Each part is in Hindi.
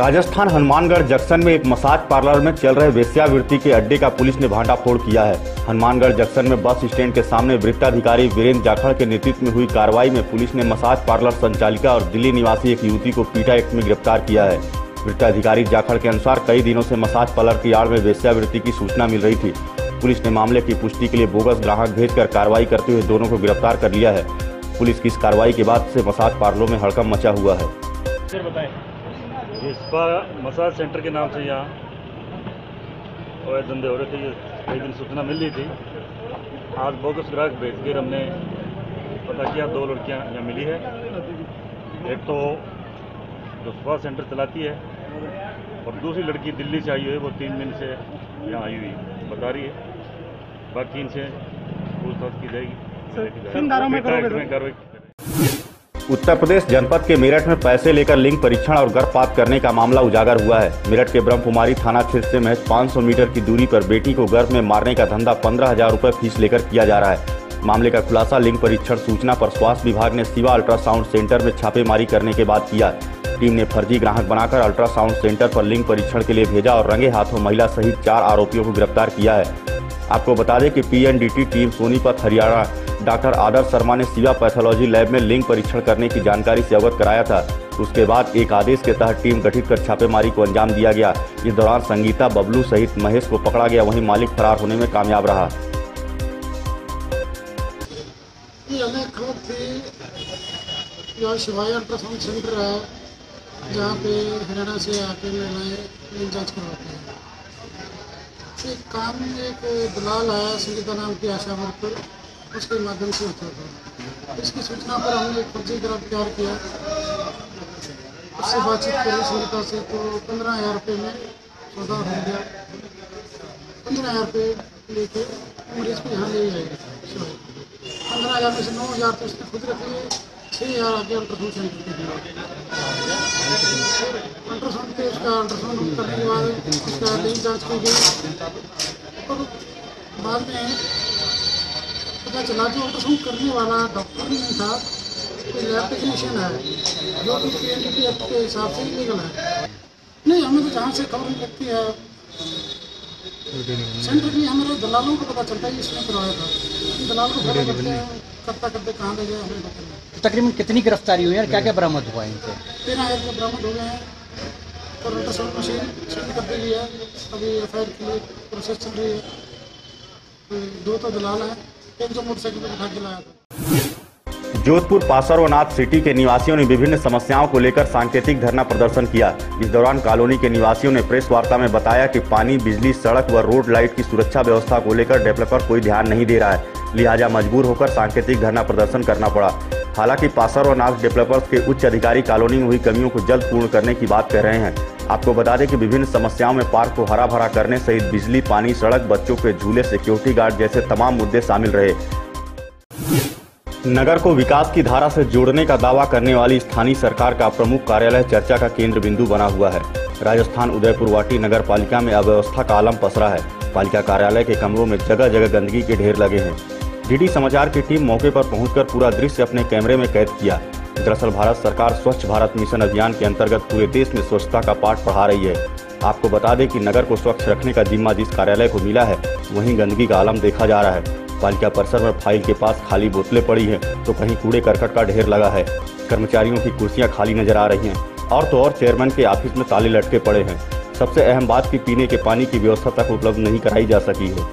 राजस्थान हनुमानगढ़ जंक्शन में एक मसाज पार्लर में चल रहे वेश्यावृत्ति के अड्डे का पुलिस ने भांडाफोड़ किया है। हनुमानगढ़ जंक्शन में बस स्टैंड के सामने वृत्ताधिकारी वीरेंद्र जाखड़ के नेतृत्व में हुई कार्रवाई में पुलिस ने मसाज पार्लर संचालिका और दिल्ली निवासी एक युवती को पीटा एक्ट में गिरफ़्तार किया है। वृत्ताधिकारी जाखड़ के अनुसार कई दिनों से मसाज पार्लर की आड़ में वेश्यावृत्ति की सूचना मिल रही थी। पुलिस ने मामले की पुष्टि के लिए बोगस ग्राहक भेजकर कार्रवाई करते हुए दोनों को गिरफ़्तार कर लिया है। पुलिस की इस कार्रवाई के बाद से मसाज पार्लरों में हड़कम मचा हुआ है। ये स्पा मसाज सेंटर के नाम से यहाँ अवैध धंधे हो रहे थे ये कई दिन सूचना मिल रही थी। आज बोगस ग्राहक भेज कर हमने पता किया दो लड़कियाँ यहाँ मिली है। एक तो जो स्पा सेंटर चलाती है और दूसरी लड़की दिल्ली से आई हुई है वो तीन दिन से यहाँ आई हुई बता रही है। बाकी इनसे पूछताछ की जाएगी। कार्रवाई। उत्तर प्रदेश जनपद के मेरठ में पैसे लेकर लिंग परीक्षण और गर्भपात करने का मामला उजागर हुआ है। मेरठ के ब्रह्मकुमारी थाना क्षेत्र से महज 500 मीटर की दूरी पर बेटी को गर्भ में मारने का धंधा पंद्रह हज़ार रूपए फ़ीस लेकर किया जा रहा है। मामले का खुलासा लिंग परीक्षण सूचना पर स्वास्थ्य विभाग ने सिवा अल्ट्रासाउंड सेंटर में छापेमारी करने के बाद किया। टीम ने फर्जी ग्राहक बनाकर अल्ट्रासाउंड सेंटर पर लिंग परीक्षण के लिए भेजा और रंगे हाथों महिला सहित चार आरोपियों को गिरफ़्तार किया है। आपको बता दें कि PNDT team Sonipat, Haryana doctor Adarsh Sharma ने शिवा पैथोलॉजी लैब में लिंग परीक्षण करने की जानकारी से अवगत कराया था। उसके बाद एक आदेश के तहत टीम गठित कर छापेमारी को अंजाम दिया गया। इस दौरान संगीता, बबलू सहित महेश को पकड़ा गया। वहीं मालिक फरार होने में कामयाब रहा। जहाँ पे हरियाणा से आके जाँच हैं। एक काम, एक दलाल आया, संगीता नाम की आशा वर्कर। उसके माध्यम से होता था। इसकी सूचना पर हमने एक फर्जी ग्राफ तैयार किया। उससे बातचीत करी संगीता से तो पंद्रह हज़ार रुपये में सौदा हो गया। पंद्रह हज़ार रुपये लेके मरीज़ को यहाँ ले आएगी पंद्रह हज़ार में से नौ हज़ार तो उसने खुद रख छः हज़ार आगे अल्ट्रासाउंड सेंटर के अल्ट्रासाउंड पे उसका अल्ट्रासाउंड करने के बाद उसका जाँच की गई। और बाद में पता चला जो अल्ट्रासाउंड करने वाला डॉक्टर नहीं था कोई लैब टेक्नीशियन है जो कि पी एन डी के हिसाब से लीगल है। नहीं हमें तो जहाँ से खबर लगती है सेंटर की हमारे दलालों को पता चलता है कि इसने करवाया था। दलाल को फॉलो करते हैं करता करते कहाँ ले गए हमें पता नहीं। तो तकरीबन कितनी गिरफ्तारी हुई है और क्या क्या बरामद हुआ है इनसे तेरह हज़ार रुपये बरामद हो गए हैं और अल्ट्रासाउंड मशीन सील कर दी गई है अभी एफ़ आई आर के लिए प्रोसेस चल रही है। तो दो तो दलाल हैं। जो मोटरसाइकिल पर बिठा के लाया था। जोधपुर पासरवनाथ सिटी के निवासियों ने विभिन्न समस्याओं को लेकर सांकेतिक धरना प्रदर्शन किया। इस दौरान कॉलोनी के निवासियों ने प्रेस वार्ता में बताया कि पानी, बिजली, सड़क व रोड लाइट की सुरक्षा व्यवस्था को लेकर डेवलपर कोई ध्यान नहीं दे रहा है। लिहाजा मजबूर होकर सांकेतिक धरना प्रदर्शन करना पड़ा। हालाँकि पासरवनाथ डेवलपर्स के उच्च अधिकारी कॉलोनी में हुई कमियों को जल्द पूर्ण करने की बात कह रहे हैं। आपको बता दें कि विभिन्न समस्याओं में पार्क को हरा भरा करने सहित बिजली, पानी, सड़क, बच्चों के झूले, सिक्योरिटी गार्ड जैसे तमाम मुद्दे शामिल रहे। नगर को विकास की धारा से जोड़ने का दावा करने वाली स्थानीय सरकार का प्रमुख कार्यालय चर्चा का केंद्र बिंदु बना हुआ है। राजस्थान उदयपुर वाटी नगर पालिका में अव्यवस्था का आलम पसरा है। पालिका कार्यालय के कमरों में जगह जगह गंदगी के ढेर लगे हैं। डीडी समाचार की टीम मौके पर पहुंचकर पूरा दृश्य अपने कैमरे में कैद किया। दरअसल भारत सरकार स्वच्छ भारत मिशन अभियान के अंतर्गत पूरे देश में स्वच्छता का पाठ पढ़ा रही है। आपको बता दें कि नगर को स्वच्छ रखने का जिम्मा जिस कार्यालय को मिला है, वहीं गंदगी का आलम देखा जा रहा है। पालिका परिसर में फ़ाइल के पास खाली बोतलें पड़ी हैं तो कहीं कूड़े करकट का ढेर लगा है। कर्मचारियों की कुर्सियाँ खाली नज़र आ रही हैं, और तो और चेयरमैन के ऑफ़िस में ताले लटके पड़े हैं। सबसे अहम बात की पीने के पानी की व्यवस्था तक उपलब्ध नहीं कराई जा सकी है।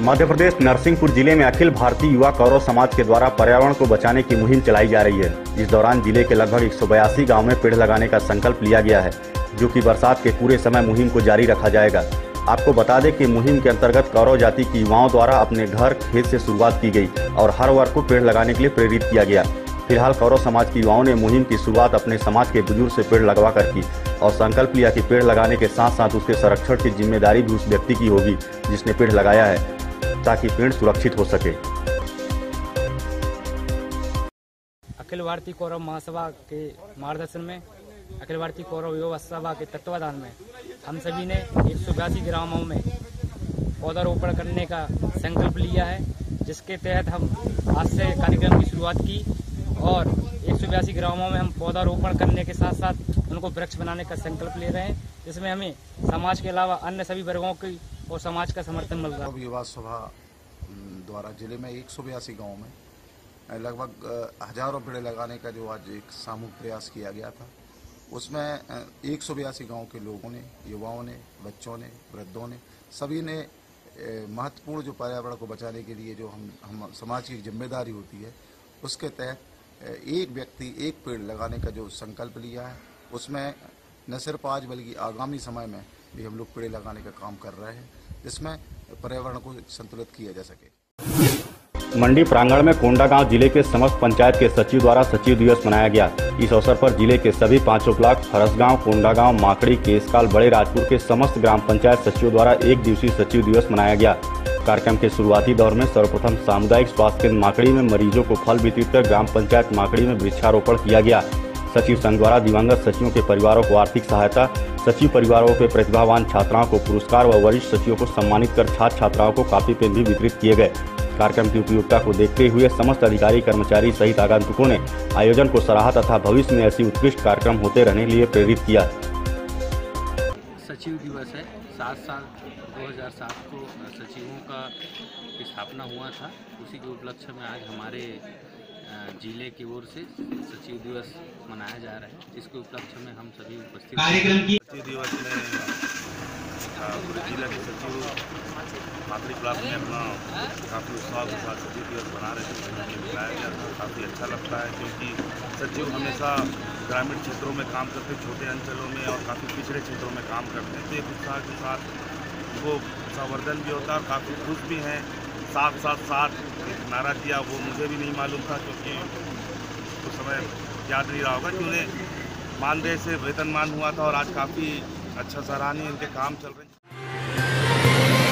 मध्य प्रदेश नरसिंहपुर ज़िले में अखिल भारतीय युवा कौरव समाज के द्वारा पर्यावरण को बचाने की मुहिम चलाई जा रही है। इस दौरान ज़िले के लगभग एक सौ बयासी गाँव में पेड़ लगाने का संकल्प लिया गया है, जो कि बरसात के पूरे समय मुहिम को जारी रखा जाएगा। आपको बता दें कि मुहिम के अंतर्गत कौरव जाति की युवाओं द्वारा अपने घर, खेत से शुरुआत की गई और हर वर्ग को पेड़ लगाने के लिए प्रेरित किया गया। फ़िलहाल कौरव समाज की युवाओं ने मुहिम की शुरुआत अपने समाज के बुज़ुर्ग से पेड़ लगवा कर की और संकल्प लिया कि पेड़ लगाने के साथ साथ उसके संरक्षण की ज़िम्मेदारी भी उस व्यक्ति की होगी, जिसने पेड़ लगाया है। ताकि पेड़ सुरक्षित हो सके। अखिल भारतीय कौरव महासभा के मार्गदर्शन में, अखिल भारतीय कौरव युवा सभा के तत्वाधान में हम सभी ने एक सौ बयासी ग्रामों में पौधारोपण करने का संकल्प लिया है, जिसके तहत हम आज से कार्यक्रम की शुरुआत की और एक सौ बयासी ग्रामों में हम पौधारोपण करने के साथ साथ उनको वृक्ष बनाने का संकल्प ले रहे हैं। जिसमें हमें समाज के अलावा अन्य सभी वर्गों की और समाज का समर्थन मिल रहा। है युवा सभा द्वारा ज़िले में एक सौ बयासी गाँव में लगभग हज़ारों पेड़ लगाने का जो आज एक सामूहिक प्रयास किया गया था, उसमें एक सौ बयासी गाँव के लोगों ने, युवाओं ने, बच्चों ने, वृद्धों ने, सभी ने महत्वपूर्ण जो पर्यावरण को बचाने के लिए जो हम हम, समाज की ज़िम्मेदारी होती है, उसके तहत एक व्यक्ति एक पेड़ लगाने का जो संकल्प लिया है, उसमें, न सिर्फ़ आज बल्कि आगामी समय में भी हम लोग पेड़ लगाने का काम कर रहे हैं, जिसमें पर्यावरण को संतुलित किया जा सके। मंडी प्रांगण में कोंडा कोंडागांव ज़िले के समस्त पंचायत के सचिव द्वारा सचिव दिवस मनाया गया। इस अवसर पर ज़िले के सभी पाँचों ब्लॉक फरसगांव, कोंडागांव, माकड़ी केसकाल बड़े राजपुर के समस्त ग्राम पंचायत सचिवों द्वारा एक दिवसीय सचिव दिवस मनाया गया। कार्यक्रम के शुरुआती दौर में सर्वप्रथम सामुदायिक स्वास्थ्य केंद्र माकड़ी में मरीजों को फल वितरित कर ग्राम पंचायत माकड़ी में वृक्षारोपण किया गया। सचिव संघ द्वारा दिवंगत सचिवों के परिवारों को आर्थिक सहायता, सचिव परिवारों के प्रतिभावान छात्राओं को पुरस्कार व वरिष्ठ सचिवों को सम्मानित कर छात्र छात्राओं को कापी पेन भी वितरित किए गए। कार्यक्रम की उपयोगिता को देखते हुए समस्त अधिकारी, कर्मचारी सहित आगंतुकों ने आयोजन को सराहा तथा भविष्य में ऐसी उत्कृष्ट कार्यक्रम होते रहने के लिए प्रेरित किया। सचिव दिवस है। सात साल 2007 को सचिवों का स्थापना हुआ था। उसी के उपलक्ष्य में आज हमारे ज़िले की ओर से सचिव दिवस मनाया जा रहा है। जिसके उपलक्ष्य में हम सभी उपस्थित हैं। सचिव दिवस में पूरे जिला के सचिव मातृ ब्लॉक में अपना काफ़ी उत्साह के साथ सचिव दिवस मना रहे थे बुलाया गया था। काफ़ी अच्छा लगता है क्योंकि सचिव हमेशा ग्रामीण क्षेत्रों में काम करते छोटे अंचलों में और काफ़ी पिछड़े क्षेत्रों में काम करते हैं। तो एक उत्साह के साथ वो संवर्धन भी होता है और काफ़ी खुश भी हैं। साथ साथ साथ नारा दिया, वो मुझे भी नहीं मालूम था क्योंकि उस समय याद नहीं रहा होगा कि उन्हें मानदेय से वेतनमान हुआ था और आज काफ़ी अच्छा सराहनीय इनके काम चल रहे हैं।